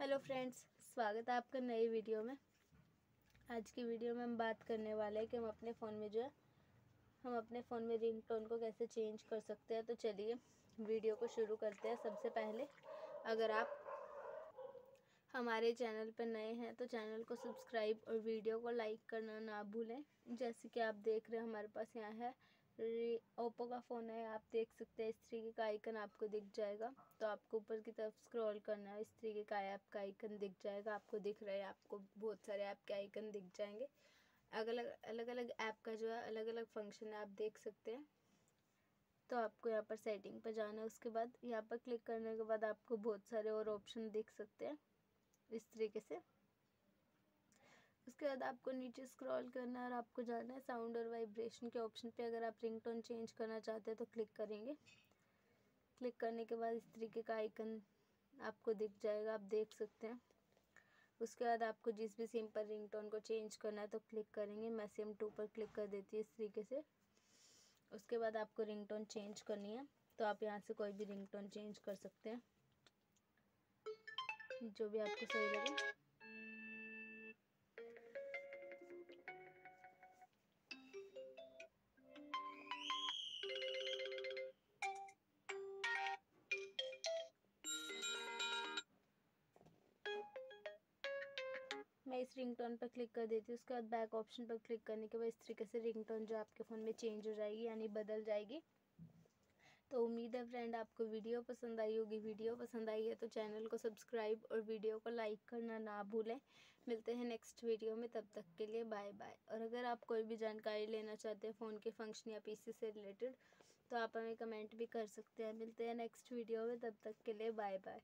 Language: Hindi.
हेलो फ्रेंड्स, स्वागत है आपका नई वीडियो में। आज की वीडियो में हम बात करने वाले हैं कि हम अपने फ़ोन में जो है, हम अपने फ़ोन में रिंगटोन को कैसे चेंज कर सकते हैं। तो चलिए, वीडियो को शुरू करते हैं सबसे पहले। अगर आप हमारे चैनल पर नए हैं तो चैनल को सब्सक्राइब और वीडियो को लाइक करना ना भूलें। जैसे कि आप देख रहे हैं, हमारे पास यहाँ है ओप्पो का फ़ोन है, आप देख सकते हैं, इस तरीके का आइकन आपको दिख जाएगा। तो आपको ऊपर की तरफ़ स्क्रॉल करना है, इस तरीके का ऐप का आइकन दिख जाएगा। आपको दिख रहा है, आपको बहुत सारे ऐप के आइकन दिख जाएँगे। अलग अलग अलग ऐप का जो है अलग अलग फ़ंक्शन है, आप देख सकते हैं। तो आपको यहाँ पर सेटिंग पर जाना है, उसके बाद यहाँ पर क्लिक करने के बाद आपको बहुत सारे और ऑप्शन दिख सकते हैं, इस तरीके से। उसके बाद आपको नीचे स्क्रॉल करना है और आपको जाना है साउंड और वाइब्रेशन के ऑप्शन पे। अगर आप रिंगटोन चेंज करना चाहते हैं तो क्लिक करेंगे। क्लिक करने के बाद इस तरीके का आइकन आपको दिख जाएगा, आप देख सकते हैं। उसके बाद आपको जिस भी सिम पर रिंगटोन को चेंज करना है तो क्लिक करेंगे। मैं सिम टू पर क्लिक कर देती हूँ इस तरीके से। उसके बाद आपको रिंगटोन चेंज करनी है तो आप यहाँ से कोई भी रिंगटोन चेंज कर सकते हैं। जो भी आपको सही लगे। मैं इस रिंगटोन पर क्लिक कर देती हूँ, उसके बाद बैक ऑप्शन पर क्लिक करने के बाद इस तरीके से रिंगटोन जो आपके फ़ोन में चेंज हो जाएगी, यानी बदल जाएगी। तो उम्मीद है फ्रेंड आपको वीडियो पसंद आई होगी। वीडियो पसंद आई है तो चैनल को सब्सक्राइब और वीडियो को लाइक करना ना भूलें। मिलते हैं नेक्स्ट वीडियो में, तब तक के लिए बाय बाय। और अगर आप कोई भी जानकारी लेना चाहते हैं फ़ोन के फ़ंक्शन या पीसी से रिलेटेड तो आप हमें कमेंट भी कर सकते हैं। मिलते हैं नेक्स्ट वीडियो में, तब तक के लिए बाय बाय।